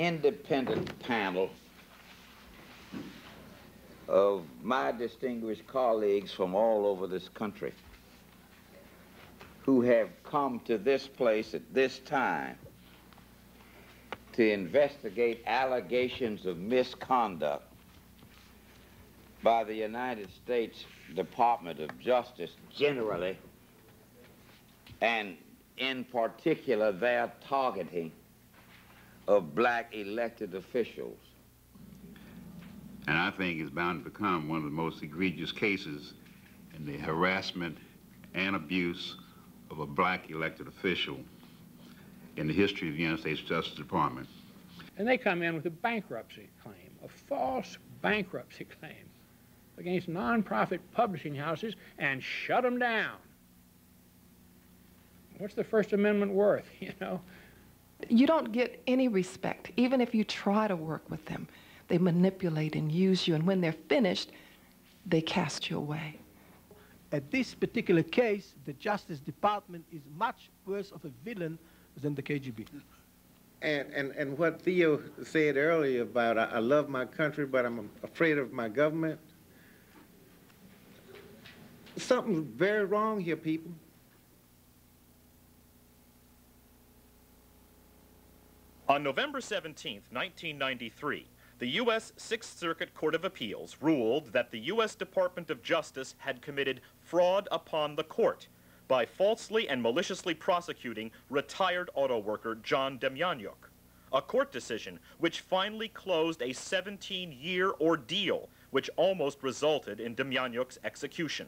independent panel of my distinguished colleagues from all over this country who have come to this place at this time to investigate allegations of misconduct by the United States Department of Justice generally, and in particular their targeting of black elected officials. And I think it's bound to become one of the most egregious cases in the harassment and abuse of a black elected official in the history of the United States Justice Department. And they come in with a bankruptcy claim, a false bankruptcy claim against nonprofit publishing houses and shut them down. What's the First Amendment worth, you know? You don't get any respect, even if you try to work with them. They manipulate and use you, and when they're finished, they cast you away. At this particular case, the Justice Department is much worse of a villain than the KGB. And, and, and what Theo said earlier about I, I love my country, but I'm afraid of my government. Something's very wrong here, people. On November 17, 1993, the U.S. Sixth Circuit Court of Appeals ruled that the U.S. Department of Justice had committed fraud upon the court by falsely and maliciously prosecuting retired auto worker John Demjanjuk, a court decision which finally closed a 17-year ordeal which almost resulted in Demjanjuk's execution.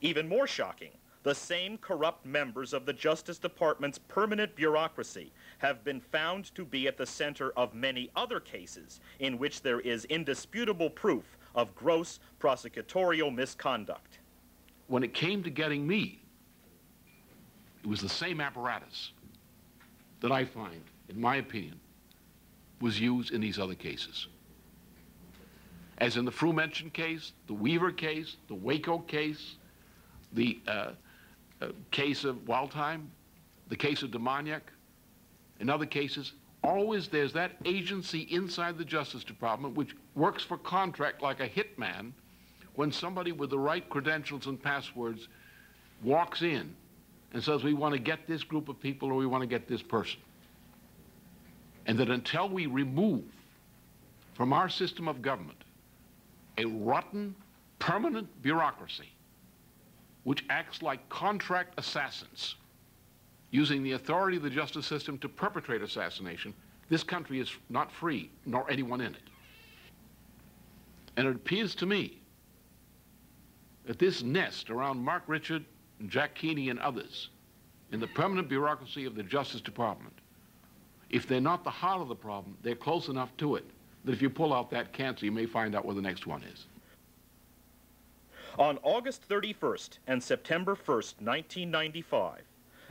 Even more shocking, the same corrupt members of the Justice Department's permanent bureaucracy have been found to be at the center of many other cases in which there is indisputable proof of gross prosecutorial misconduct. When it came to getting me, it was the same apparatus that I find, in my opinion, was used in these other cases. As in the Frühmenschen case, the Weaver case, the Waco case, the uh, uh, case of Waldheim, the case of Demjanjuk, in other cases, always there's that agency inside the Justice Department which works for contract like a hitman when somebody with the right credentials and passwords walks in and says, we want to get this group of people or we want to get this person. And that until we remove from our system of government a rotten, permanent bureaucracy which acts like contract assassins, using the authority of the justice system to perpetrate assassination, this country is not free, nor anyone in it. And it appears to me that this nest around Mark Richard and Jack Keeney and others in the permanent bureaucracy of the Justice Department, if they're not the heart of the problem, they're close enough to it that if you pull out that cancer, you may find out where the next one is. On August 31st and September 1st, 1995,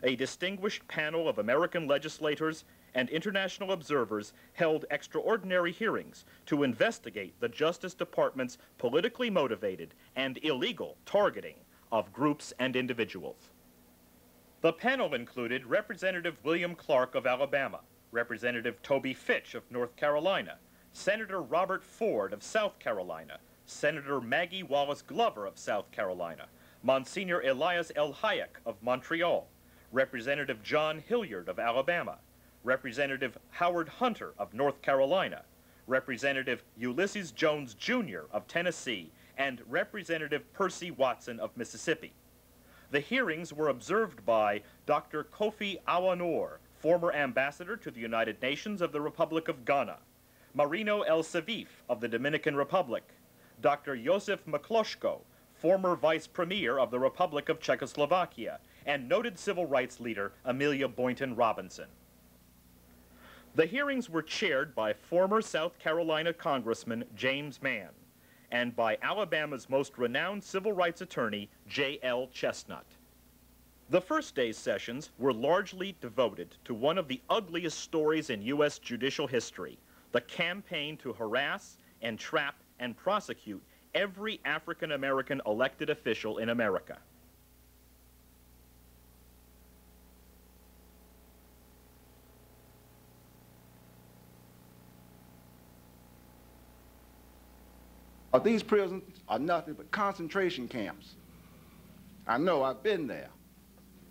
a distinguished panel of American legislators and international observers held extraordinary hearings to investigate the Justice Department's politically motivated and illegal targeting of groups and individuals. The panel included Representative William Clark of Alabama, Representative Toby Fitch of North Carolina, Senator Robert Ford of South Carolina, Senator Maggie Wallace Glover of South Carolina, Monsignor Elias El Hayek of Montreal, Representative John Hilliard of Alabama, Representative Howard Hunter of North Carolina, Representative Ulysses Jones Jr. of Tennessee, and Representative Percy Watson of Mississippi. The hearings were observed by Dr. Kofi Awoonor, former ambassador to the United Nations of the Republic of Ghana, Marino Elseviff of the Dominican Republic, Dr. Josef Miklosko, former vice premier of the Republic of Czechoslovakia, and noted civil rights leader Amelia Boynton Robinson. The hearings were chaired by former South Carolina Congressman James Mann and by Alabama's most renowned civil rights attorney, J.L. Chestnut. The first day's sessions were largely devoted to one of the ugliest stories in U.S. judicial history, the campaign to harass, entrap, and prosecute every African American elected official in America. These prisons are nothing but concentration camps. I know, I've been there.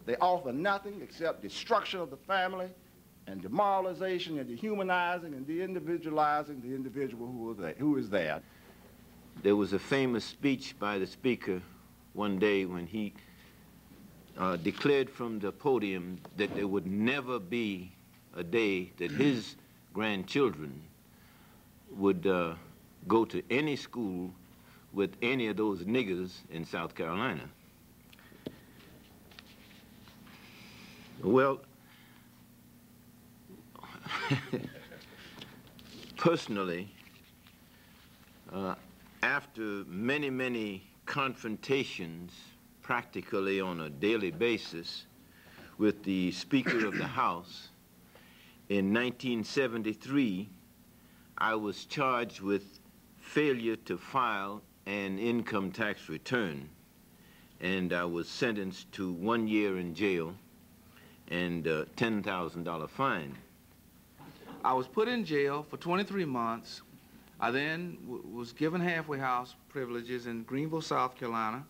They offer nothing except destruction of the family and demoralization and dehumanizing and de-individualizing the individual who is there. Who is there. There was a famous speech by the speaker one day when he uh, declared from the podium that there would never be a day that his grandchildren would uh, go to any school with any of those niggers in South Carolina. Well, personally, uh, after many, many confrontations practically on a daily basis with the Speaker of the House, in 1973, I was charged with failure to file an income tax return, and I was sentenced to one year in jail and a $10,000 fine. I was put in jail for 23 months. I then was given halfway house privileges in Greenville, South Carolina.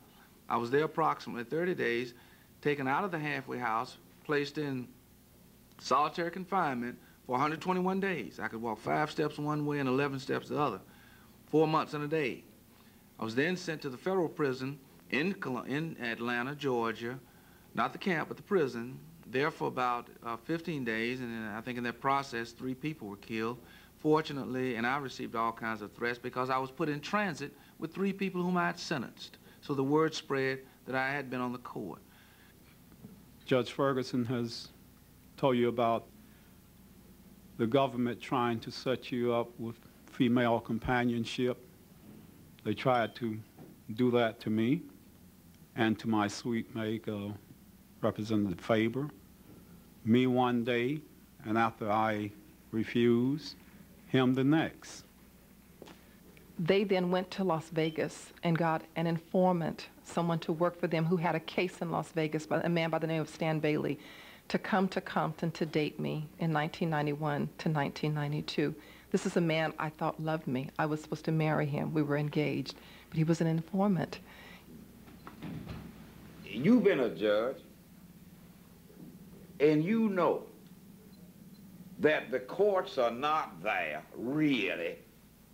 I was there approximately 30 days, taken out of the halfway house, placed in solitary confinement for 121 days. I could walk five steps one way and 11 steps the other, four months and a day. I was then sent to the federal prison in, in Atlanta, Georgia, not the camp, but the prison, there for about uh, 15 days, and I think in that process, three people were killed. Fortunately, and I received all kinds of threats because I was put in transit with three people whom I had sentenced. So the word spread that I had been on the court. Judge Ferguson has told you about the government trying to set you up with female companionship. They tried to do that to me and to my sweet mate, uh, Representative Faber. Me one day, and after I refused, him the next. They then went to Las Vegas and got an informant, someone to work for them who had a case in Las Vegas, by, a man by the name of Stan Bailey, to come to Compton to date me in 1991 to 1992. This is a man I thought loved me. I was supposed to marry him. We were engaged, but he was an informant. You've been a judge, and you know that the courts are not there, really,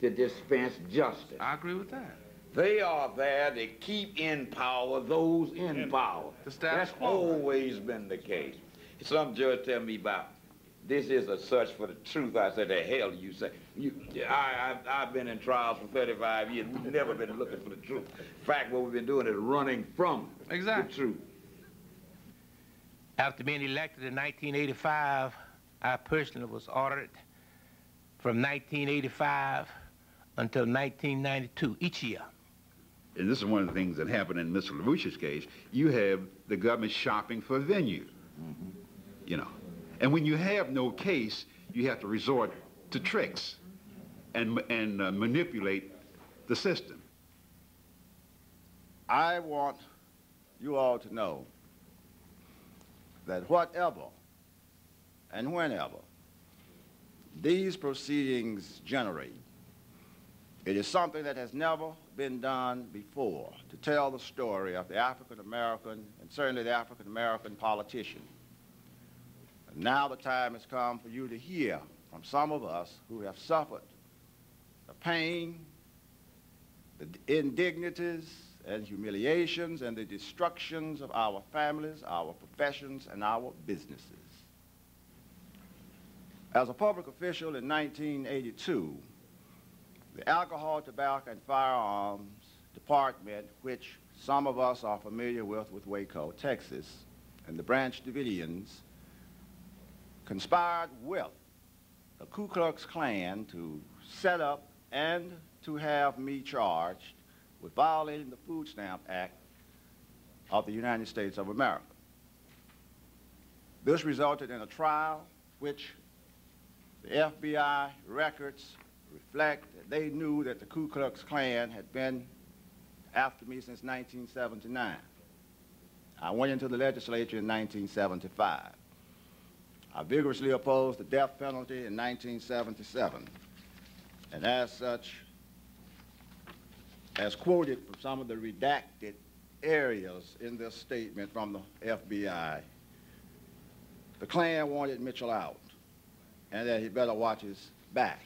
to dispense justice. I agree with that. They are there to keep in power those in power. The That's quo. always been the case. Some judge tell me about this is a search for the truth. I said, the hell you say? You, I, I, I've been in trials for 35 years. We've never been looking for the truth. In fact, what we've been doing is running from exactly. the truth. After being elected in 1985, I personally was ordered from 1985 until 1992, each year. And this is one of the things that happened in Mr. LaRouche's case. You have the government shopping for a venue, mm -hmm. you know. And when you have no case, you have to resort to tricks and, and uh, manipulate the system. I want you all to know that whatever and whenever these proceedings generate, it is something that has never been done before to tell the story of the African American and certainly the African American politician. And now the time has come for you to hear from some of us who have suffered the pain, the indignities, and humiliations and the destructions of our families, our professions, and our businesses. As a public official in 1982, the Alcohol, Tobacco, and Firearms Department, which some of us are familiar with with Waco, Texas, and the Branch Davidians, conspired with the Ku Klux Klan to set up and to have me charged with violating the Food Stamp Act of the United States of America. This resulted in a trial which the FBI records reflect that they knew that the Ku Klux Klan had been after me since 1979. I went into the legislature in 1975. I vigorously opposed the death penalty in 1977. And as such, as quoted from some of the redacted areas in this statement from the FBI, the Klan wanted Mitchell out and that he better watch his back.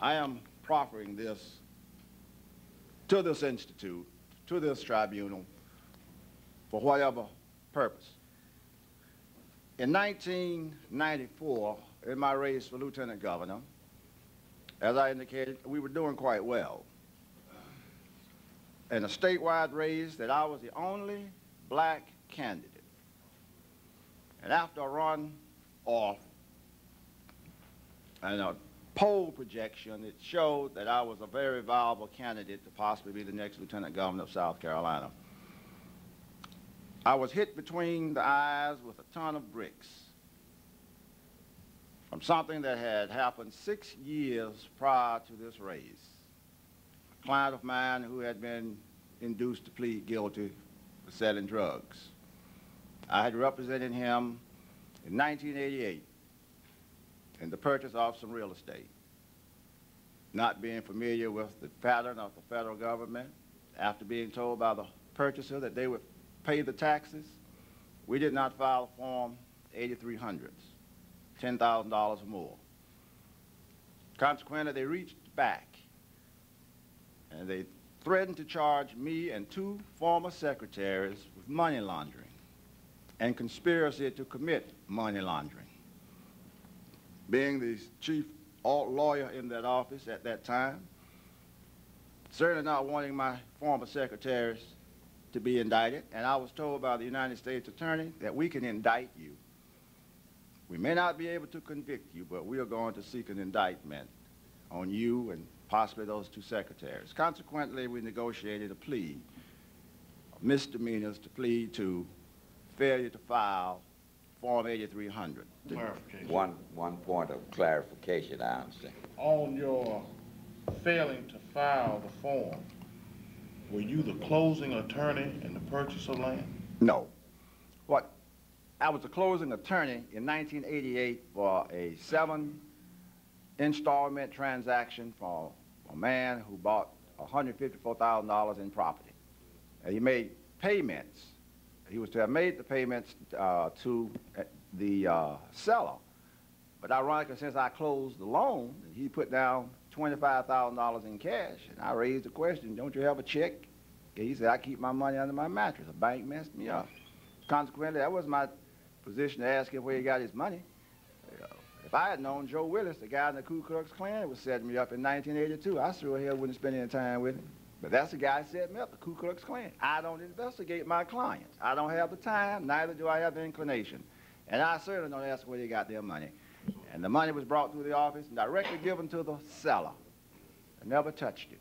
I am proffering this to this institute, to this tribunal, for whatever purpose. In 1994, in my race for lieutenant governor, as I indicated, we were doing quite well. In a statewide race that I was the only black candidate. And after a run off and a poll projection, it showed that I was a very viable candidate to possibly be the next lieutenant governor of South Carolina. I was hit between the eyes with a ton of bricks from something that had happened six years prior to this race. A client of mine who had been induced to plead guilty for selling drugs. I had represented him in 1988 in the purchase of some real estate. Not being familiar with the pattern of the federal government, after being told by the purchaser that they would pay the taxes, we did not file a Form 8300s, $10,000 or more. Consequently, they reached back and they threatened to charge me and two former secretaries with money laundering and conspiracy to commit money laundering. Being the chief alt lawyer in that office at that time, certainly not wanting my former secretaries to be indicted, and I was told by the United States Attorney that we can indict you. We may not be able to convict you, but we are going to seek an indictment on you and possibly those two secretaries. Consequently, we negotiated a plea, misdemeanors to plead to failure to file Form 8300. One, one point of clarification, I understand. On your failing to file the form, were you the closing attorney in the purchase of land? No. What? I was the closing attorney in 1988 for a seven installment transaction for a man who bought $154,000 in property. And he made payments he was to have made the payments uh, to uh, the uh, seller. But ironically, since I closed the loan, he put down $25,000 in cash. And I raised the question, don't you have a check? He said, I keep my money under my mattress. The bank messed me up. Consequently, that was my position to ask him where he got his money. If I had known Joe Willis, the guy in the Ku Klux Klan, was setting me up in 1982, I sure hell wouldn't spend any time with him. But that's the guy set me up, the Ku Klux Klan. I don't investigate my clients. I don't have the time, neither do I have the inclination. And I certainly don't ask where they got their money. And the money was brought through the office and directly given to the seller. I never touched it.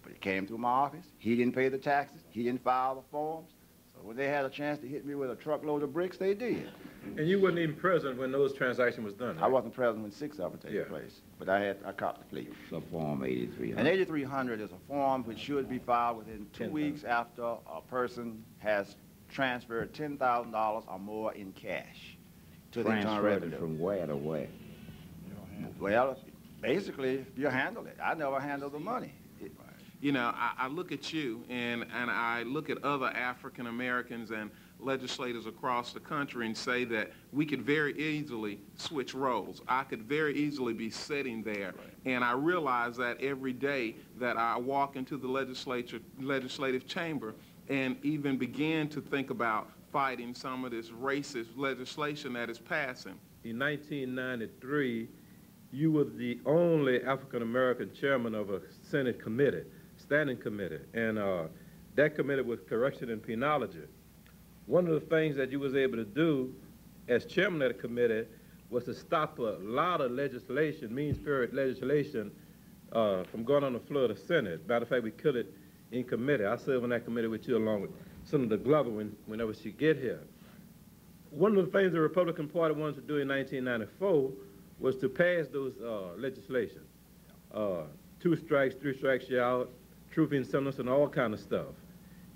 But it came through my office. He didn't pay the taxes. He didn't file the forms. So when they had a chance to hit me with a truckload of bricks, they did. And you weren't even present when those transactions was done, right? I wasn't present when six of them took yeah. place, but I had I caught the plea. So form 8300. And 8300 is a form which should be filed within two weeks after a person has transferred $10,000 or more in cash to the Internal Revenue. from where to where? Well, basically, you handle it. I never handle the money. You know, I, I look at you and, and I look at other African Americans and legislators across the country and say that we could very easily switch roles. I could very easily be sitting there, right. and I realize that every day that I walk into the legislature, legislative chamber and even begin to think about fighting some of this racist legislation that is passing. In 1993, you were the only African American chairman of a Senate committee, standing committee, and uh, that committee was correction and penology. One of the things that you was able to do as chairman of the committee was to stop a lot of legislation, mean-spirit legislation, uh, from going on the floor of the Senate. Matter of fact, we killed it in committee. I served on that committee with you along with Senator Glover when, whenever she get here. One of the things the Republican Party wanted to do in 1994 was to pass those uh, legislation. Uh, two strikes, three strikes, you out, truth in sentence, and all kind of stuff.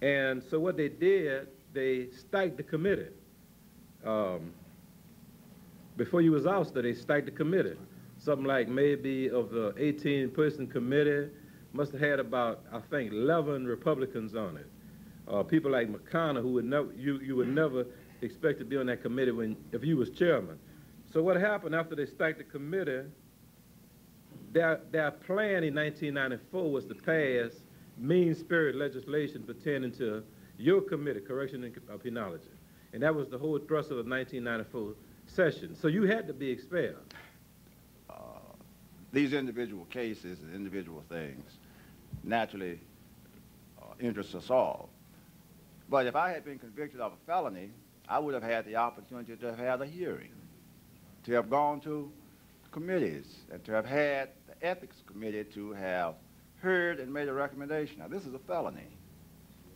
And so what they did they stacked the committee. Um, before you was ousted, they stacked the committee. Something like maybe of the 18-person committee, must have had about, I think, 11 Republicans on it. Uh, people like McConnell, who would never, you, you would never expect to be on that committee when, if you was chairman. So what happened after they stacked the committee, their, their plan in 1994 was to pass mean-spirit legislation pertaining to your committee, correction and penology. And that was the whole thrust of the 1994 session. So you had to be expelled. Uh, these individual cases and individual things naturally uh, interest us all. But if I had been convicted of a felony, I would have had the opportunity to have had a hearing, to have gone to committees, and to have had the ethics committee to have heard and made a recommendation. Now, this is a felony.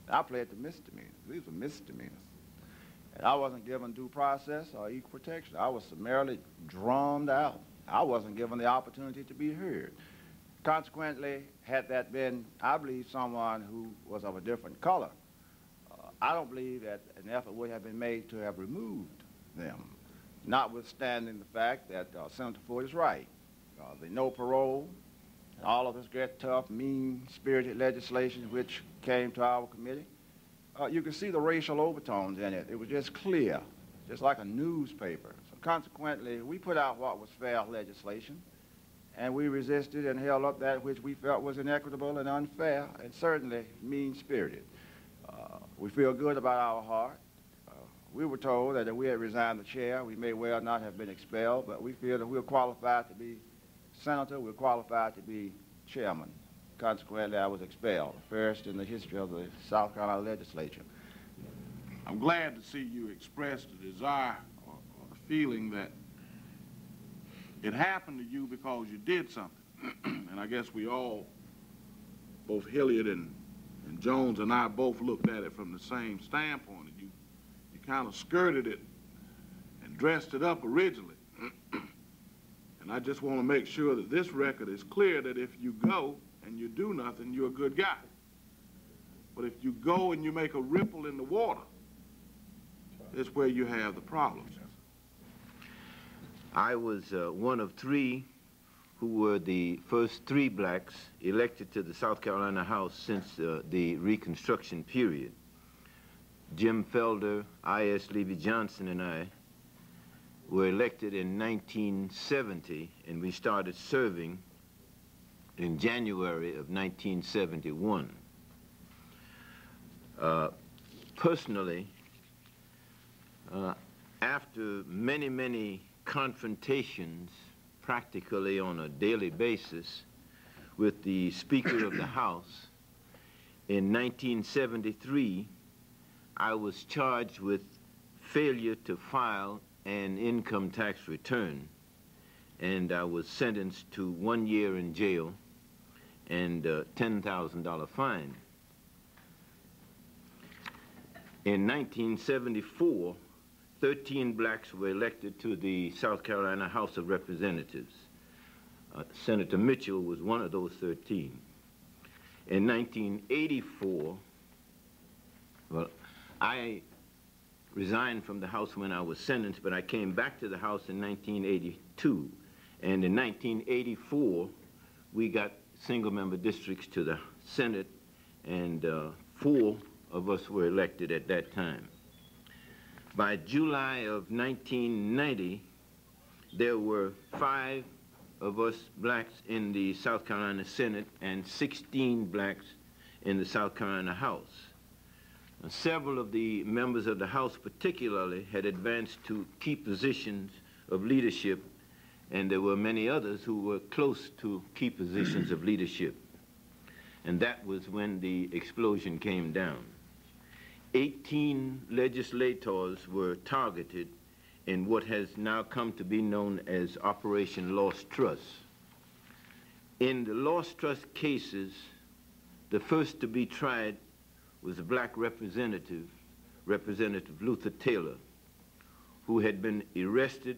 I pled to misdemeanors. These were misdemeanors. And I wasn't given due process or equal protection. I was summarily drummed out. I wasn't given the opportunity to be heard. Consequently, had that been, I believe, someone who was of a different color, uh, I don't believe that an effort would have been made to have removed them, notwithstanding the fact that uh, Senator Ford is right. Uh, the no parole, and all of this great tough, mean-spirited legislation which came to our committee, uh, you can see the racial overtones in it. It was just clear, just like a newspaper. So consequently, we put out what was fair legislation, and we resisted and held up that which we felt was inequitable and unfair and certainly mean-spirited. Uh, we feel good about our heart. We were told that if we had resigned the chair, we may well not have been expelled, but we feel that we're qualified to be senator, we're qualified to be chairman. Consequently, I was expelled, first in the history of the South Carolina legislature. I'm glad to see you express the desire or, or the feeling that it happened to you because you did something. and I guess we all, both Hilliard and, and Jones and I both looked at it from the same standpoint. Kind of skirted it and dressed it up originally. and I just want to make sure that this record is clear that if you go and you do nothing, you're a good guy. But if you go and you make a ripple in the water, that's where you have the problems. I was uh, one of three who were the first three blacks elected to the South Carolina House since uh, the Reconstruction period. Jim Felder, I.S. Leevy Johnson, and I were elected in 1970, and we started serving in January of 1971. Uh, personally, uh, after many, many confrontations practically on a daily basis with the Speaker of the House, in 1973, I was charged with failure to file an income tax return, and I was sentenced to one year in jail and a $10,000 fine. In 1974, 13 blacks were elected to the South Carolina House of Representatives. Uh, Senator Mitchell was one of those 13. In 1984, well, I resigned from the House when I was sentenced, but I came back to the House in 1982. And in 1984, we got single-member districts to the Senate, and uh, four of us were elected at that time. By July of 1990, there were five of us blacks in the South Carolina Senate and 16 blacks in the South Carolina House. Several of the members of the House particularly had advanced to key positions of leadership and there were many others who were close to key positions of leadership. And that was when the explosion came down. 18 legislators were targeted in what has now come to be known as Operation Lost Trust. In the Lost Trust cases, the first to be tried was a black representative, Representative Luther Taylor, who had been arrested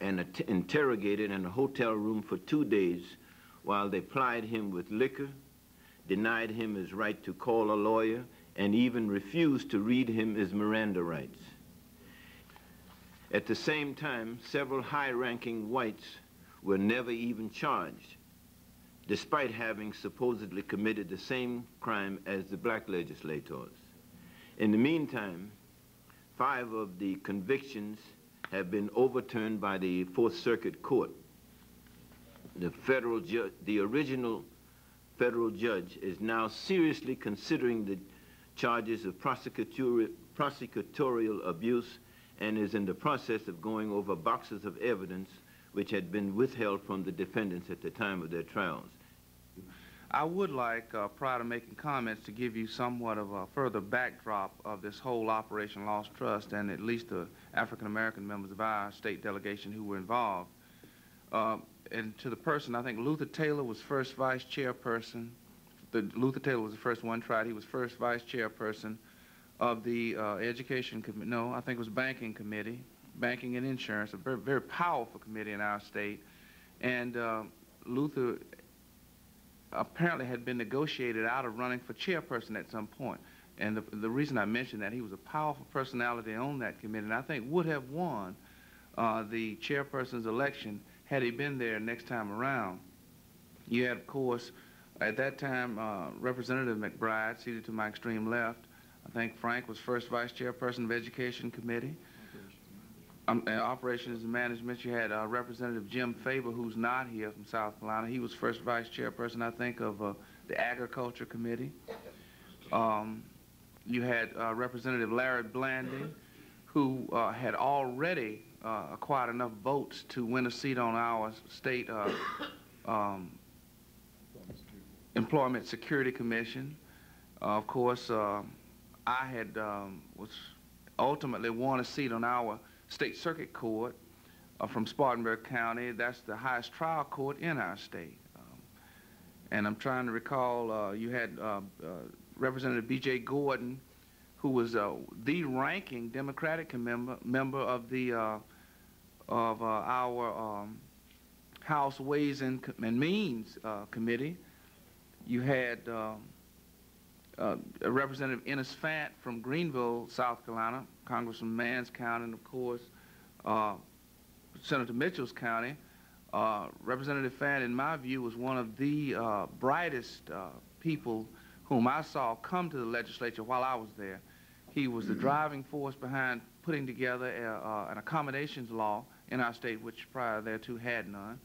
and interrogated in a hotel room for two days while they plied him with liquor, denied him his right to call a lawyer, and even refused to read him his Miranda rights. At the same time, several high-ranking whites were never even charged. Despite having supposedly committed the same crime as the black legislators. In the meantime, five of the convictions have been overturned by the Fourth Circuit Court. The federal ju- the original federal judge is now seriously considering the charges of prosecutorial, prosecutorial abuse and is in the process of going over boxes of evidence which had been withheld from the defendants at the time of their trials. I would like, uh, prior to making comments, to give you somewhat of a further backdrop of this whole Operation Lost Trust and at least the African American members of our state delegation who were involved. Uh, and to the person, I think Luther Taylor was first vice chairperson. The, Luther Taylor was the first one tried. He was first vice chairperson of the uh, education committee. No, I think it was banking committee, banking and insurance, a very, very powerful committee in our state. And uh, Luther apparently had been negotiated out of running for chairperson at some point. And the, the reason I mentioned that, he was a powerful personality on that committee, and I think would have won uh, the chairperson's election had he been there next time around. You had, of course, at that time, uh, Representative McBride, seated to my extreme left. I think Frank was first vice chairperson of Education Committee. Um, uh, operations and management, you had uh, Representative Jim Faber, who's not here from South Carolina. He was first vice chairperson, I think, of uh, the Agriculture Committee. Um, you had uh, Representative Larry Blanding, who uh, had already uh, acquired enough votes to win a seat on our state um, Employment Security Commission. of course, I had um, was ultimately won a seat on our State Circuit Court uh, from Spartanburg County. That's the highest trial court in our state. Um, and I'm trying to recall, uh, you had uh, uh Representative B.J. Gordon, who was uh, the ranking Democratic member, member of the of our um, House Ways and, and Means Committee. You had um, uh, Representative Ennis Fant from Greenville, South Carolina, Congressman Mans County, and of course, uh, Senator Mitchell's County. Uh, Representative Fant, in my view, was one of the uh, brightest uh, people whom I saw come to the legislature while I was there. He was the driving force behind putting together a, uh, an accommodations law in our state, which prior thereto had none.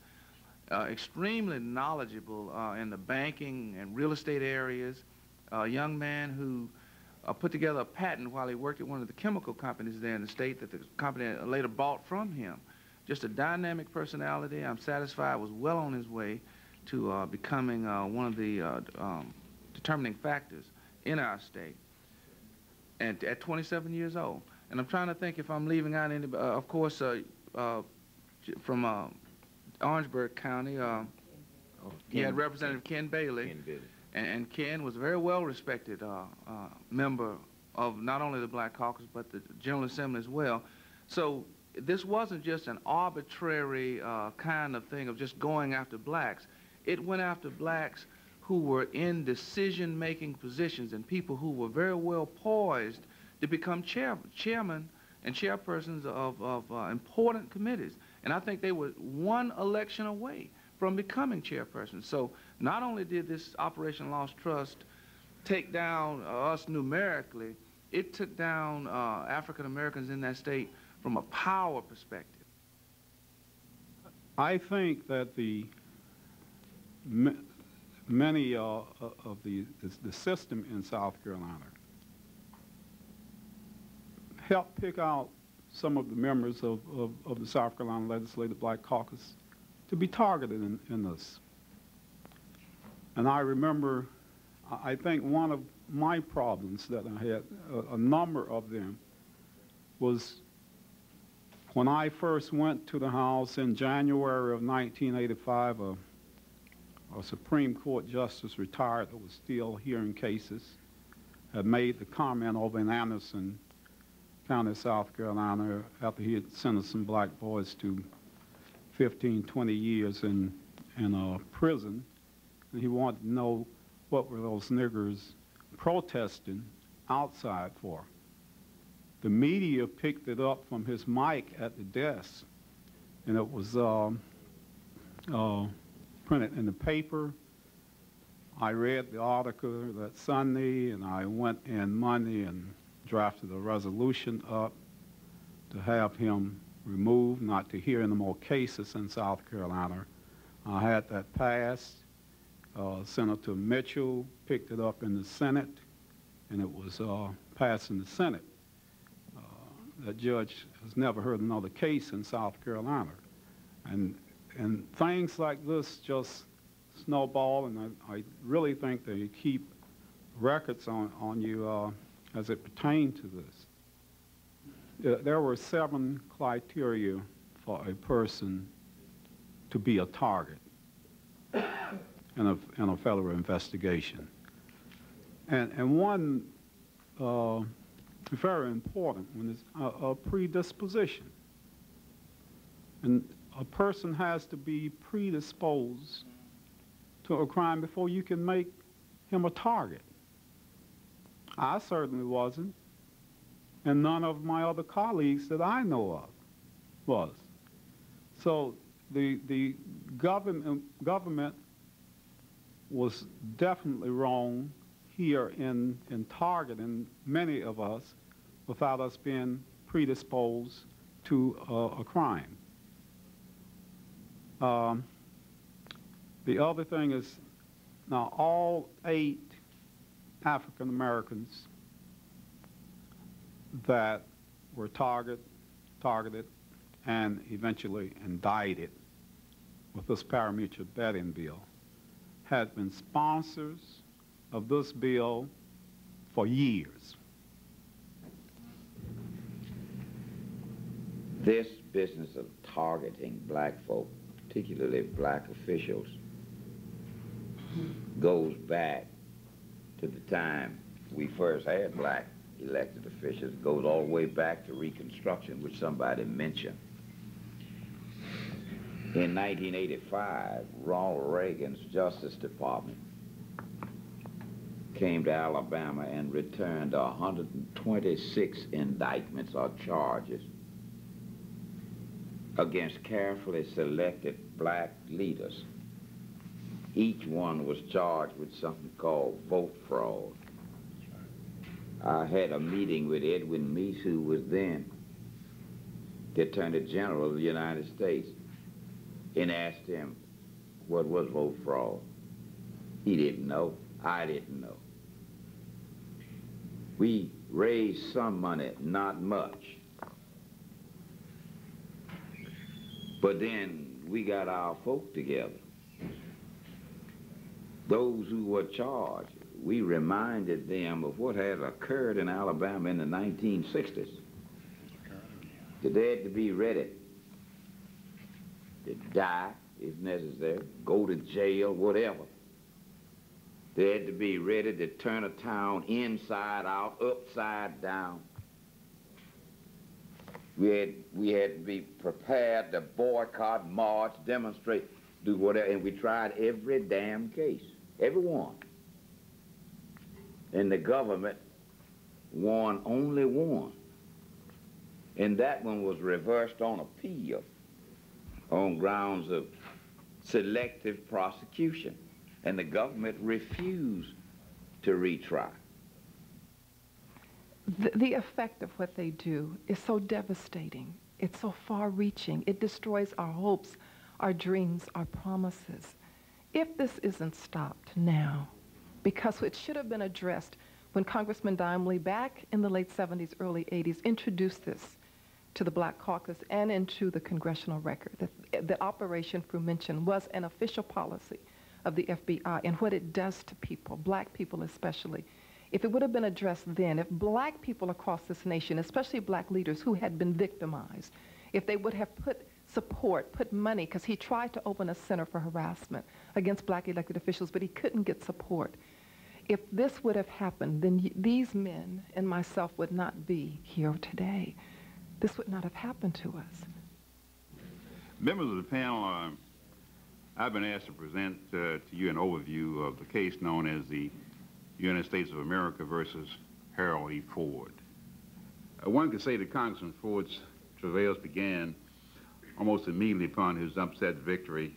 extremely knowledgeable in the banking and real estate areas, a young man who uh, put together a patent while he worked at one of the chemical companies there in the state that the company later bought from him. Just a dynamic personality. I'm satisfied was well on his way to uh, becoming uh, one of the uh, um, determining factors in our state and at 27 years old. And I'm trying to think if I'm leaving out any, uh, of course, uh, from Orangeburg County, oh, you had Representative Ken Bailey. Ken Bailey. And, Ken was a very well-respected uh, uh, member of not only the Black Caucus, but the General Assembly as well. So this wasn't just an arbitrary uh, kind of thing of just going after blacks. It went after blacks who were in decision-making positions and people who were very well poised to become chair, and chairpersons of, of uh, important committees. And I think they were one election away from becoming chairpersons. So not only did this Operation Lost Trust take down uh, us numerically, it took down uh, African Americans in that state from a power perspective. I think that the many uh, of the, the, the system in South Carolina helped pick out some of the members of, of, of the South Carolina Legislative Black Caucus to be targeted in, in this. And I remember, I think one of my problems that I had, a, a number of them, was when I first went to the House in January of 1985, a, a Supreme Court justice retired that was still hearing cases had made the comment over in Anderson County, South Carolina, after he had sentenced some black boys to 15, 20 years in, in a prison and he wanted to know what were those niggers protesting outside for. The media picked it up from his mic at the desk, and it was uh, uh, printed in the paper I read the article that Sunday, and I went in Monday and drafted a resolution up to have him removed, not to hear any more cases in South Carolina. I had that passed. Uh, Senator Mitchell picked it up in the Senate, and it was uh, passed in the Senate. Uh, that judge has never heard another case in South Carolina. And, and things like this just snowball, and I, I really think they keep records on, on you uh, as it pertained to this. There were seven criteria for a person to be a target in a, in a federal investigation. And, and one uh, very important one is a, a predisposition. And a person has to be predisposed to a crime before you can make him a target. I certainly wasn't, and none of my other colleagues that I know of was. So the, the government, government was definitely wrong here in, in targeting many of us without us being predisposed to a crime. Um, the other thing is, now all eight African Americans that were target, targeted and eventually indicted with this parimutuel betting bill had been sponsors of this bill for years. This business of targeting black folk, particularly black officials, goes back to the time we first had black elected officials, goes all the way back to Reconstruction, which somebody mentioned. In 1985, Ronald Reagan's Justice Department came to Alabama and returned 126 indictments or charges against carefully selected black leaders. Each one was charged with something called vote fraud. I had a meeting with Edwin Meese, who was then the Attorney General of the United States, and asked him what was vote fraud. He didn't know. I didn't know. We raised some money, not much. But then we got our folk together. Those who were charged, we reminded them of what had occurred in Alabama in the 1960s. That they had to be ready die if necessary, go to jail, whatever. They had to be ready to turn a town inside out, upside down. We had, we had to be prepared to boycott, march, demonstrate, do whatever, and we tried every damn case, every one. And the government won only one. And that one was reversed on appeal on grounds of selective prosecution. And the government refused to retry. The, the effect of what they do is so devastating. It's so far reaching. It destroys our hopes, our dreams, our promises. If this isn't stopped now, because it should have been addressed when Congressman Dymally back in the late 70s, early 80s introduced this to the Black Caucus and into the congressional record. That the Operation Frühmenschen was an official policy of the FBI and what it does to people, black people especially. If it would have been addressed then, if black people across this nation, especially black leaders who had been victimized, if they would have put support, put money, because he tried to open a center for harassment against black elected officials, but he couldn't get support. If this would have happened, then these men and myself would not be here today. This would not have happened to us. Members of the panel, uh, I've been asked to present uh, to you an overview of the case known as the United States of America versus Harold E. Ford. Uh, one could say that Congressman Ford's travails began almost immediately upon his upset victory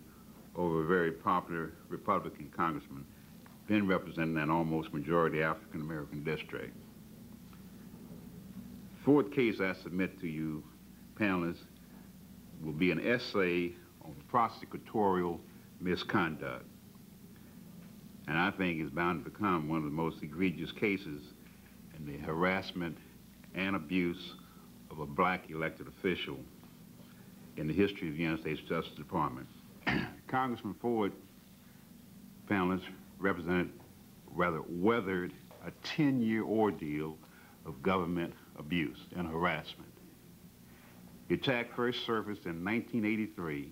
over a very popular Republican congressman, been representing an almost majority African-American district. Fourth case I submit to you, panelists, will be an essay on prosecutorial misconduct. And I think it's bound to become one of the most egregious cases in the harassment and abuse of a black elected official in the history of the United States Justice Department. Congressman Ford, panelists, represented, rather weathered a 10-year ordeal of government abuse and harassment. The attack first surfaced in 1983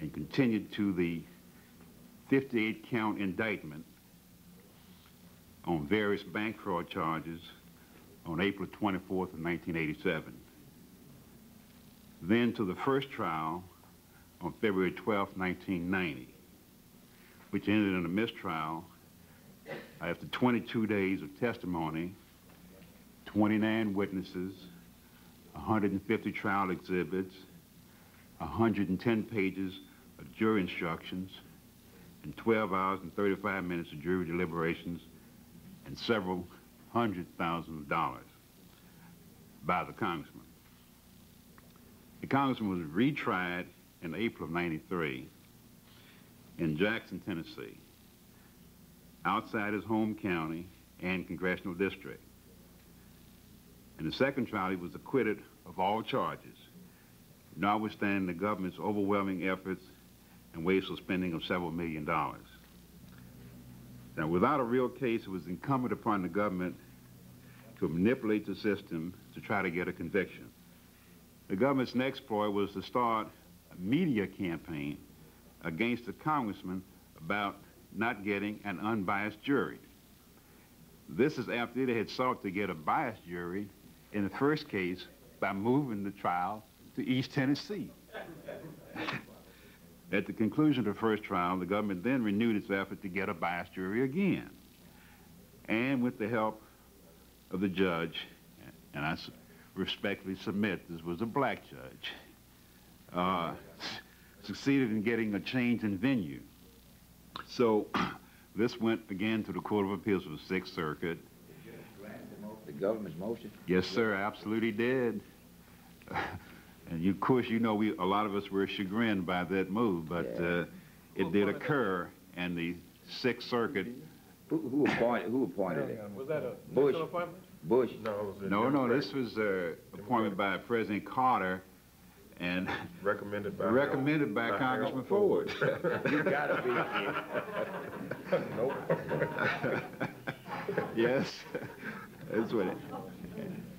and continued to the 58-count indictment on various bank fraud charges on April 24th of 1987. Then to the first trial on February 12, 1990, which ended in a mistrial after 22 days of testimony, 29 witnesses, 150 trial exhibits, 110 pages of jury instructions, and 12 hours and 35 minutes of jury deliberations, and several hundred thousand dollars by the congressman. The congressman was retried in April of 93 in Jackson, Tennessee, outside his home county and congressional district. In the second trial, he was acquitted of all charges, notwithstanding the government's overwhelming efforts and wasteful spending of several million dollars. Now, without a real case, it was incumbent upon the government to manipulate the system to try to get a conviction. The government's next ploy was to start a media campaign against the congressman about not getting an unbiased jury. This is after they had sought to get a biased jury in the first case by moving the trial to East Tennessee. At the conclusion of the first trial, the government then renewed its effort to get a biased jury again. And with the help of the judge, and I respectfully submit this was a black judge, uh, succeeded in getting a change in venue. So this went again to the Court of Appeals of the Sixth Circuit. The government's motion? Yes, sir, absolutely did. And you, of course, you know, we a lot of us were chagrined by that move, but Yeah. uh, it did occur, and the Sixth Circuit. Who, who appointed, who appointed it? Was that a Bush. appointment? Bush. No, it was No, no, this was uh, appointed by President Carter, and Recommended by. recommended by by Congressman Harold Ford. You gotta be kidding. Nope. yes, that's what it.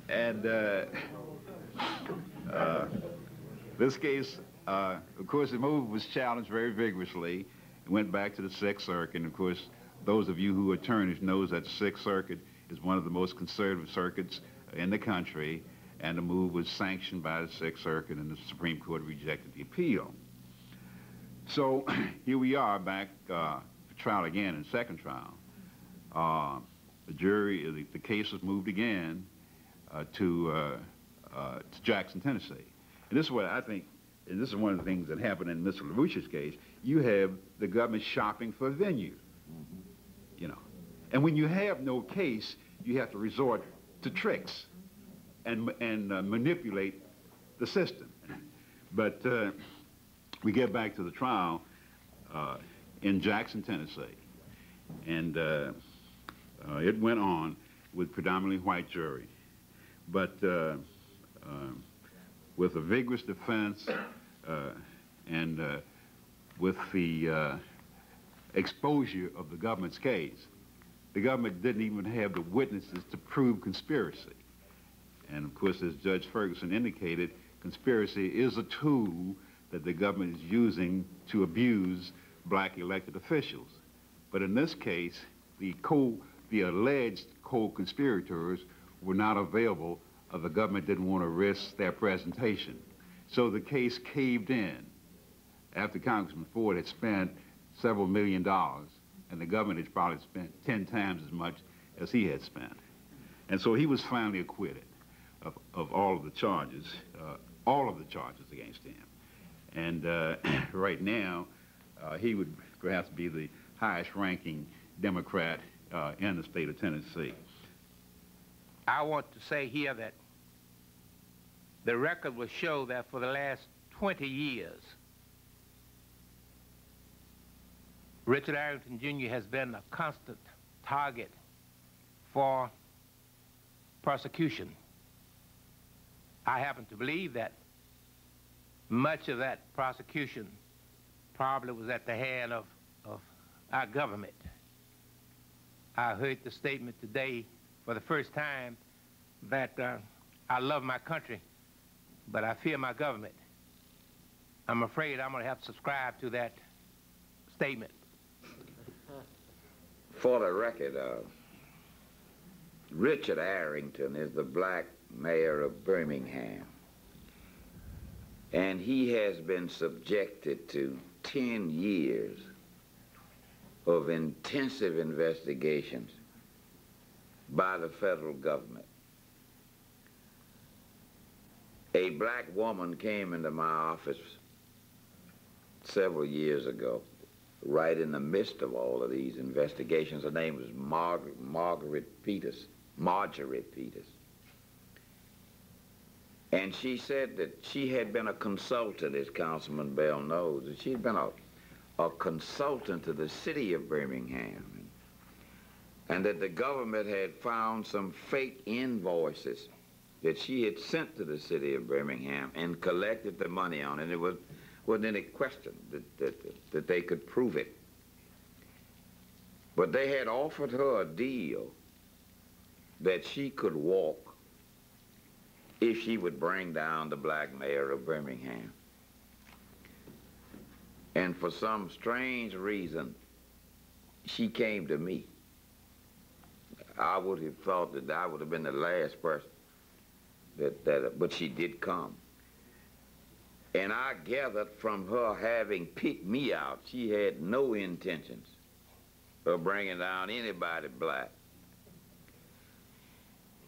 And uh, uh, this case, uh, of course, the move was challenged very vigorously. It went back to the Sixth Circuit, and of course, those of you who are attorneys knows that the Sixth Circuit is one of the most conservative circuits in the country, and the move was sanctioned by the Sixth Circuit, and the Supreme Court rejected the appeal. So here we are back uh, for trial again in second trial. Uh, the jury, the, the case was moved again uh, to, uh, uh, to Jackson, Tennessee. And this is what I think, and this is one of the things that happened in Mr. LaRouche's case. You have the government shopping for a venue, you know. And when you have no case, you have to resort to tricks and, and uh, manipulate the system. But uh, we get back to the trial uh, in Jackson, Tennessee. And uh, it went on with predominantly white jury. But uh, um, with a vigorous defense uh, and uh, with the uh, exposure of the government's case, the government didn't even have the witnesses to prove conspiracy. And of course, as Judge Ferguson indicated, conspiracy is a tool that the government is using to abuse black elected officials. But in this case, the co the alleged co-conspirators were not available or the government didn't want to risk their presentation. So the case caved in after Congressman Ford had spent several million dollars and the government had probably spent 10 times as much as he had spent. And so he was finally acquitted of, of all of the charges, uh, all of the charges against him. And uh, right now, uh, he would perhaps be the highest ranking Democrat uh, in the state of Tennessee. I want to say here that the record will show that for the last 20 years, Richard Arrington Jr. has been a constant target for prosecution. I happen to believe that much of that prosecution probably was at the hand of, of our government. I heard the statement today for the first time that uh, I love my country, but I fear my government. I'm afraid I'm going to have to subscribe to that statement. For the record, uh, Richard Arrington is the black mayor of Birmingham. And he has been subjected to 10 years of intensive investigations by the federal government. A black woman came into my office several years ago, right in the midst of all of these investigations. Her name was Margaret, Margaret Peters, Marjorie Peters. And she said that she had been a consultant, as Councilman Bell knows, and she'd been a, a consultant to the city of Birmingham, and that the government had found some fake invoices that she had sent to the city of Birmingham and collected the money on, and it was, wasn't any question that, that, that they could prove it. But they had offered her a deal that she could walk if she would bring down the black mayor of Birmingham. And for some strange reason, she came to me. I would have thought that I would have been the last person that, that but she did come. And I gathered from her having picked me out, she had no intentions of bringing down anybody black.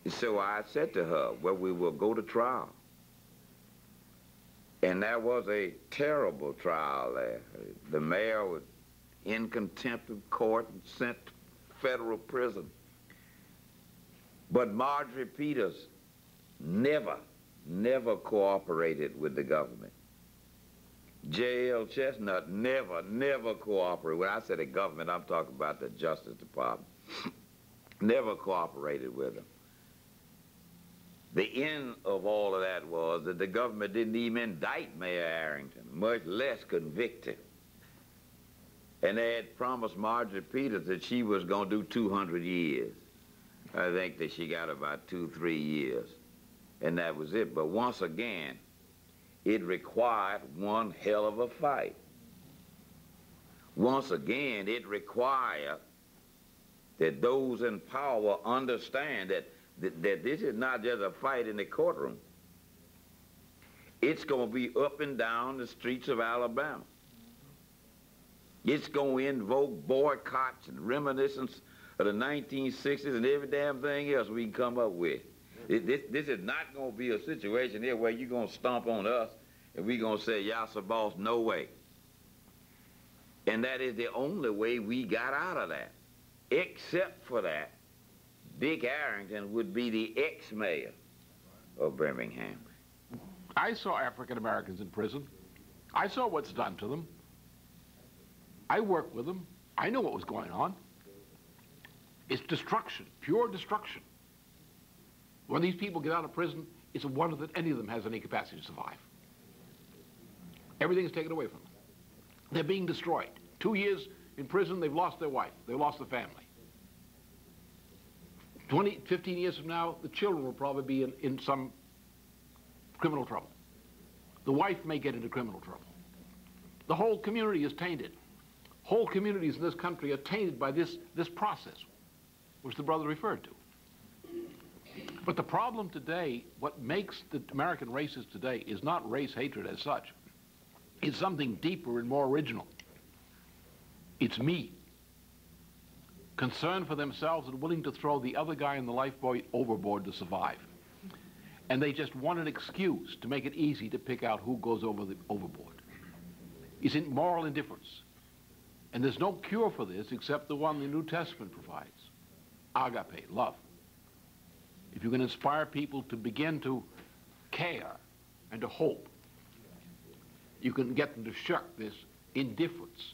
So I said to her, well, we will go to trial. And that was a terrible trial there. The mayor was in contempt of court and sent to federal prison. But Marjorie Peters never, never cooperated with the government. J.L. Chestnut never, never cooperated. When I say the government, I'm talking about the Justice Department. never cooperated with them. The end of all of that was that the government didn't even indict Mayor Arrington, much less convict him. And they had promised Marjorie Peters that she was going to do 200 years. I think that she got about two, three years. And that was it. But once again, it required one hell of a fight. Once again, it required that those in power understand that that, that this is not just a fight in the courtroom. It's going to be up and down the streets of Alabama. It's going to invoke boycotts and reminiscence of the 1960s and every damn thing else we can come up with. It, this, this is not going to be a situation here where you're going to stomp on us and we're going to say, Yassa boss, no way. And that is the only way we got out of that. Except for that, Dick Arrington would be the ex-mayor of Birmingham. I saw African Americans in prison. I saw what's done to them. I worked with them. I know what was going on. It's destruction, pure destruction. When these people get out of prison, it's a wonder that any of them has any capacity to survive. Everything is taken away from them. They're being destroyed. Two years in prison, they've lost their wife. They've lost their family. 20, 15 years from now, the children will probably be in, in some criminal trouble. The wife may get into criminal trouble. The whole community is tainted. Whole communities in this country are tainted by this, this process, which the brother referred to. But the problem today, what makes the American races today is not race hatred as such. It's something deeper and more original. It's me concerned for themselves and willing to throw the other guy in the lifeboat overboard to survive. And they just want an excuse to make it easy to pick out who goes over the overboard. It's in moral indifference. And there's no cure for this except the one the New Testament provides agape, love. If you can inspire people to begin to care and to hope, you can get them to shirk this indifference.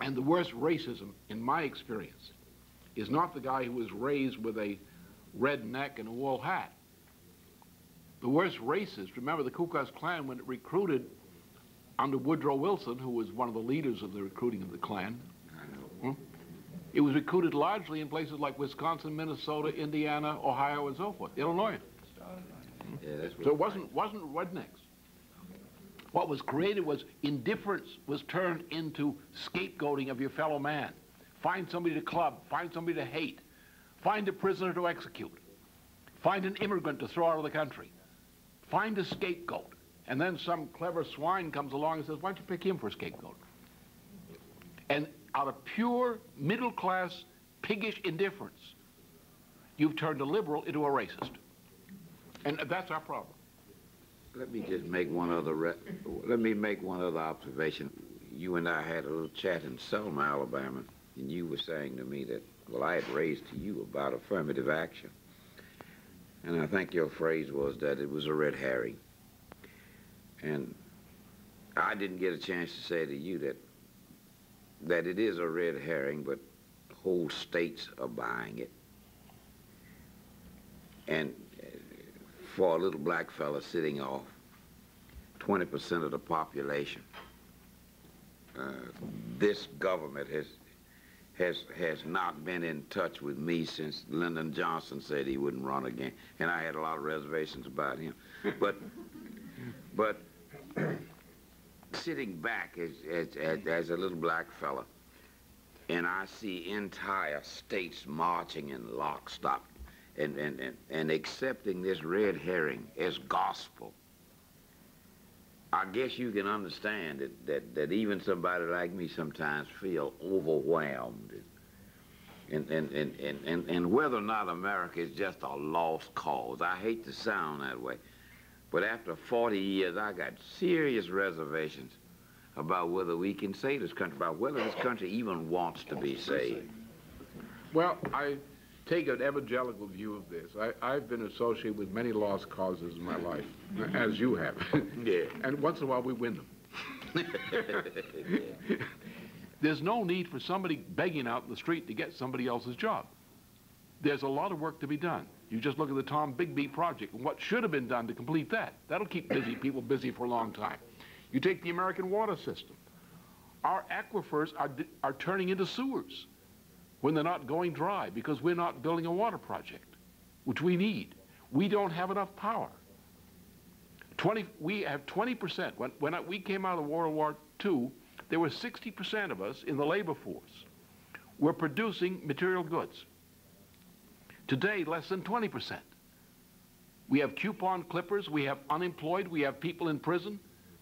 And the worst racism, in my experience, is not the guy who was raised with a red neck and a wool hat. The worst racist, remember the Ku Klux Klan when it recruited under Woodrow Wilson, who was one of the leaders of the recruiting of the Klan. It was recruited largely in places like Wisconsin, Minnesota, Indiana, Ohio, and so forth, Illinois. Yeah, so it wasn't, wasn't rednecks. What was created was indifference was turned into scapegoating of your fellow man. Find somebody to club, find somebody to hate, find a prisoner to execute, find an immigrant to throw out of the country, find a scapegoat. And then some clever swine comes along and says, why don't you pick him for a scapegoat? And out of pure middle-class piggish indifference, you've turned a liberal into a racist. And that's our problem. Let me just make one other, let me make one other observation. You and I had a little chat in Selma, Alabama, and you were saying to me that, well, I had raised to you about affirmative action. And I think your phrase was that it was a red herring. And I didn't get a chance to say to you that that it is a red herring, but whole states are buying it. And for a little black fella sitting off. 20% of the population, uh, this government has has has not been in touch with me since Lyndon Johnson said he wouldn't run again, and I had a lot of reservations about him. But but sitting back as, as, as, as a little black fella, and I see entire states marching in lockstep and, and, and, and accepting this red herring as gospel, I guess you can understand that, that, that even somebody like me sometimes feel overwhelmed. And, and, and, and, and, and whether or not America is just a lost cause, I hate to sound that way, but after 40 years, I got serious reservations about whether we can save this country, about whether this country even wants to be saved. Well, I take an evangelical view of this. I, have been associated with many lost causes in my life, mm-hmm. as you have. yeah. And once in a while we win them. There's no need for somebody begging out in the street to get somebody else's job. There's a lot of work to be done. You just look at the Tombigbee project and what should have been done to complete that. That'll keep busy people busy for a long time. You take the American water system. Our aquifers are, are turning into sewers when they're not going dry because we're not building a water project, which we need. We don't have enough power. 20, we have 20%. When, when I, we came out of World War II, there were 60% of us in the labor force were producing material goods. Today, less than 20%. We have coupon clippers, we have unemployed, we have people in prison,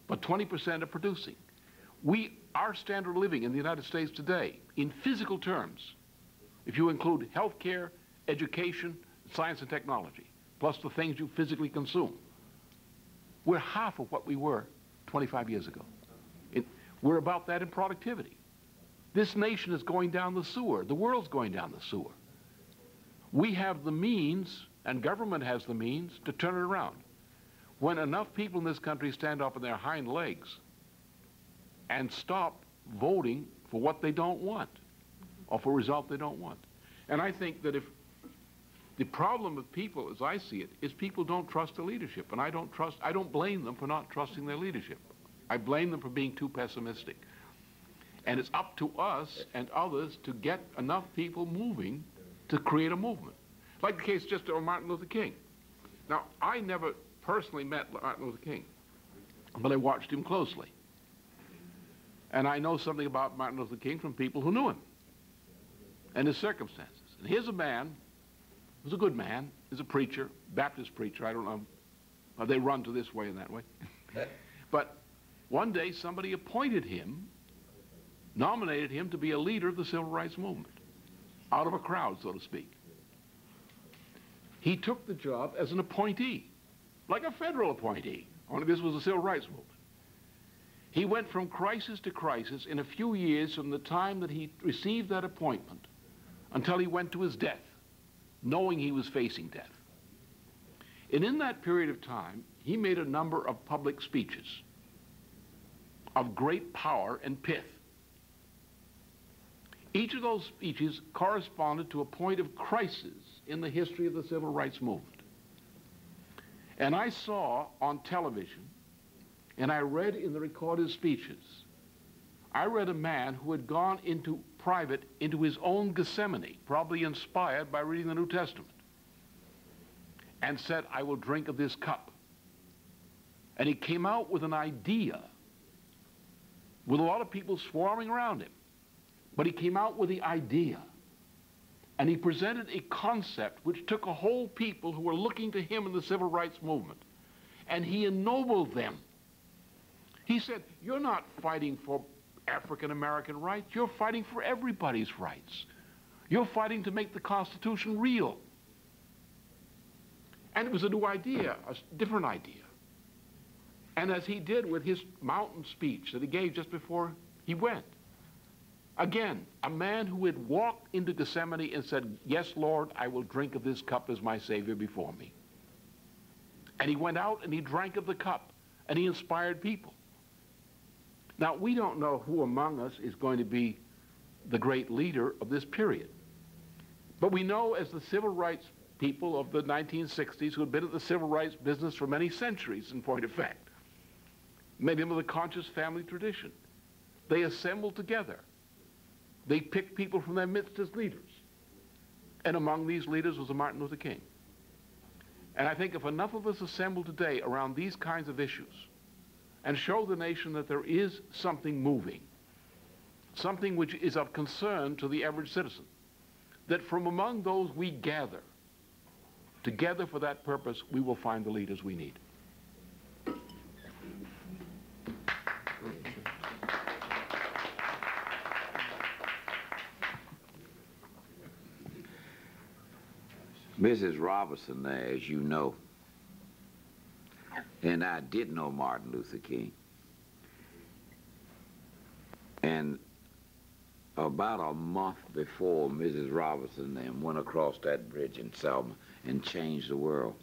but 20% are producing. We, our standard of living in the United States today, in physical terms, if you include health care, education, science and technology, plus the things you physically consume, we're half of what we were 25 years ago. We're about that in productivity. This nation is going down the sewer. The world's going down the sewer. We have the means, and government has the means, to turn it around. When enough people in this country stand up on their hind legs and stop voting for what they don't want or for a result they don't want. And I think that if the problem with people, as I see it, is people don't trust the leadership, and I don't trust, I don't blame them for not trusting their leadership. I blame them for being too pessimistic. And it's up to us and others to get enough people moving to create a movement. Like the case just of Martin Luther King. Now, I never personally met Martin Luther King, but I watched him closely. And I know something about Martin Luther King from people who knew him and his circumstances. And here's a man who's a good man, is a preacher, Baptist preacher, I don't know. they run to this way and that way. but one day somebody appointed him, nominated him to be a leader of the civil rights movement out of a crowd, so to speak. He took the job as an appointee, like a federal appointee, only this was a civil rights movement. He went from crisis to crisis in a few years from the time that he received that appointment until he went to his death, knowing he was facing death. And in that period of time, he made a number of public speeches of great power and pith. Each of those speeches corresponded to a point of crisis in the history of the civil rights movement. And I saw on television, and I read in the recorded speeches, I read a man who had gone into private, into his own Gethsemane, probably inspired by reading the New Testament, and said, I will drink of this cup. And he came out with an idea with a lot of people swarming around him. But he came out with the idea. And he presented a concept which took a whole people who were looking to him in the civil rights movement. And he ennobled them. He said, You're not fighting for African American rights, you're fighting for everybody's rights. You're fighting to make the Constitution real. And it was a new idea, a different idea. And as he did with his mountain speech that he gave just before he went, again, a man who had walked into Gethsemane and said, Yes, Lord, I will drink of this cup as my Savior before me. And he went out and he drank of the cup and he inspired people. Now, we don't know who among us is going to be the great leader of this period. But we know as the civil rights people of the 1960s who had been in the civil rights business for many centuries, in point of fact, many of them of the conscious family tradition. They assembled together. They picked people from their midst as leaders. And among these leaders was a Martin Luther King. And I think if enough of us assemble today around these kinds of issues and show the nation that there is something moving, something which is of concern to the average citizen, that from among those we gather, together for that purpose, we will find the leaders we need. Mrs. Robinson as you know, and I did know Martin Luther King. And about a month before Mrs. Robinson then went across that bridge in Selma and changed the world,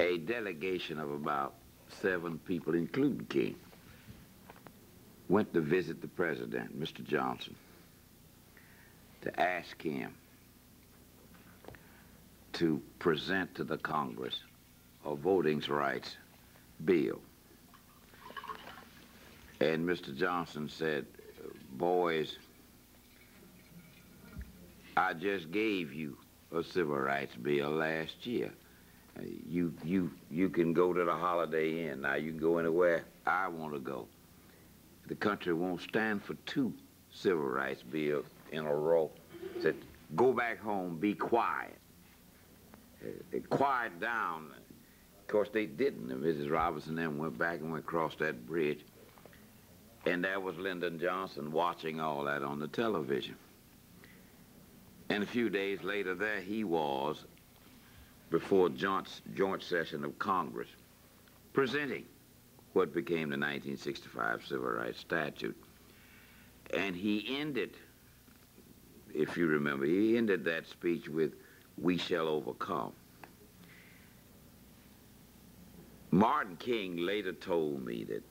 a delegation of about seven people, including King, went to visit the president, Mr. Johnson, to ask him to present to the Congress a voting rights bill. And Mr. Johnson said, boys, I just gave you a civil rights bill last year. You, you, you can go to the Holiday Inn. Now you can go anywhere I want to go. The country won't stand for two civil rights bills in a row. Said, go back home, be quiet. Quiet down. Of course, they didn't. And Mrs. Robinson then went back and went across that bridge. And there was Lyndon Johnson watching all that on the television. And a few days later, there he was before joint, joint session of Congress, presenting what became the 1965 Civil Rights Statute. And he ended, if you remember, he ended that speech with, we shall overcome. Martin King later told me that,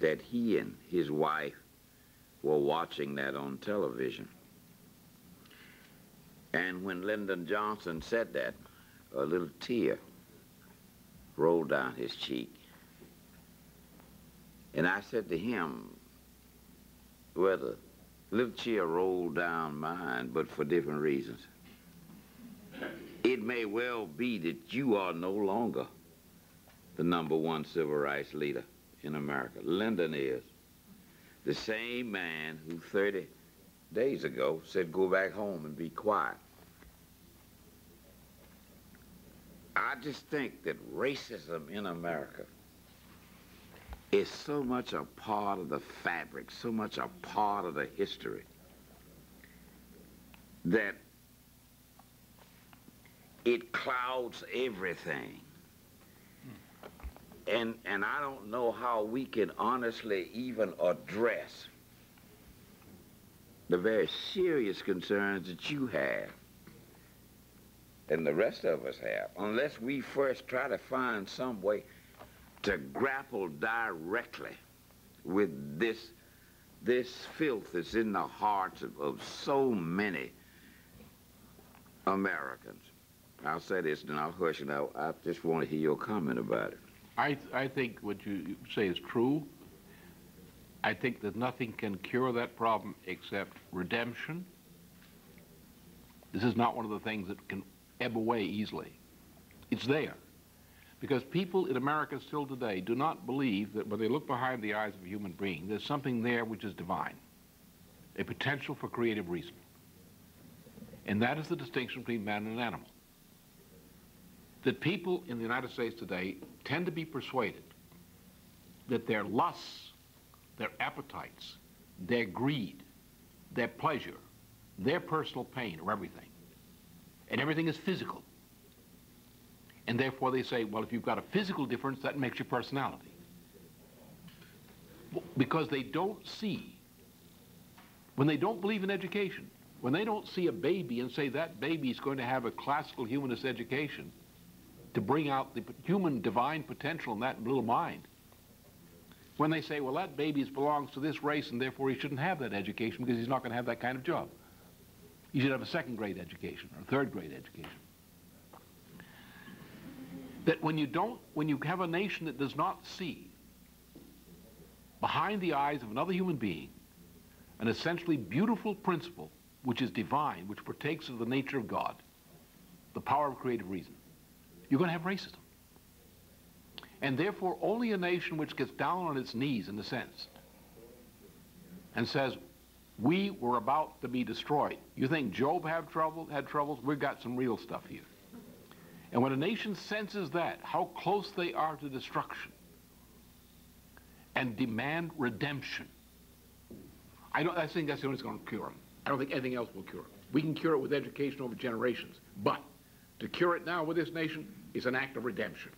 that he and his wife were watching that on television. And when Lyndon Johnson said that, a little tear rolled down his cheek. And I said to him, well, little tear rolled down mine, but for different reasons. It may well be that you are no longer the number one civil rights leader in America. Lyndon is. The same man who 30 days ago said, go back home and be quiet. I just think that racism in America is so much a part of the fabric, so much a part of the history, that it clouds everything. Hmm. And, and I don't know how we can honestly even address the very serious concerns that you have and the rest of us have, unless we first try to find some way to grapple directly with this, this filth that's in the hearts of, of so many Americans. I'll say this and I'll hush and I, I just want to hear your comment about it. I, I think what you say is true. I think that nothing can cure that problem except redemption. This is not one of the things that can ebb away easily. It's there. Because people in America still today do not believe that when they look behind the eyes of a human being, there's something there which is divine, a potential for creative reason. And that is the distinction between man and animal. That people in the United States today tend to be persuaded that their lusts, their appetites, their greed, their pleasure, their personal pain are everything. And everything is physical. And therefore they say, well, if you've got a physical difference, that makes your personality. Because they don't see, when they don't believe in education, when they don't see a baby and say that baby is going to have a classical humanist education to bring out the human divine potential in that little mind, when they say, well, that baby belongs to this race and therefore he shouldn't have that education because he's not going to have that kind of job. He should have a second grade education or a third grade education. That when you don't, when you have a nation that does not see behind the eyes of another human being an essentially beautiful principle which is divine, which partakes of the nature of God, the power of creative reason, you're going to have racism. And therefore, only a nation which gets down on its knees, in a sense, and says, we were about to be destroyed. You think Job had trouble, had troubles? We've got some real stuff here. And when a nation senses that, how close they are to destruction, and demand redemption, I, don't, I think that's the only thing that's going to cure them. I don't think anything else will cure it. We can cure it with education over generations, but to cure it now with this nation is an act of redemption.